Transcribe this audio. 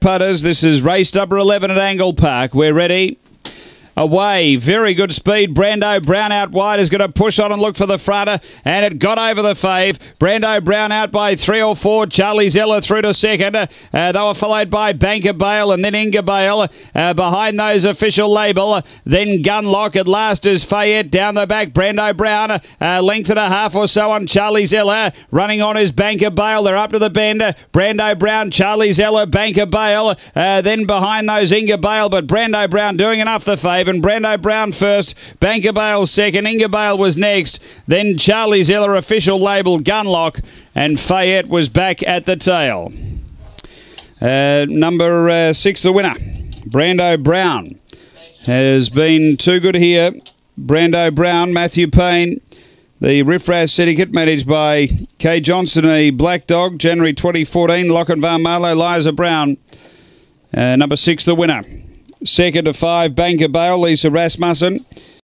Putters, this is race number 11 at Angle Park. We're ready. Away, very good speed. Brando Brown out wide is going to push on and look for the front, and it got over the fave. Brando Brown out by three or four. Charlie Zeller through to second. Uh, they were followed by Banker Bale and then Inga Bale uh, behind those official label. Then Gunlock at last is Fayette down the back. Brando Brown, uh, length and a half or so on Charlie Zeller. Running on is Banker Bale. They're up to the bend. Brando Brown, Charlie Zeller, Banker Bale. Uh, then behind those Inga Bale, but Brando Brown doing enough the fave and Brando Brown first, Banker Bale second, Inga Bale was next, then Charlie Zeller official label Gunlock, and Fayette was back at the tail. Uh, number uh, six, the winner, Brando Brown, has been too good here. Brando Brown, Matthew Payne, the Riffraff Syndicate, managed by Kay Johnston, a black dog, January 2014. Lochinvar Marlow, Liza Brown. Uh, number six, the winner. Second to five, Banker Bale, Lisa Rasmussen.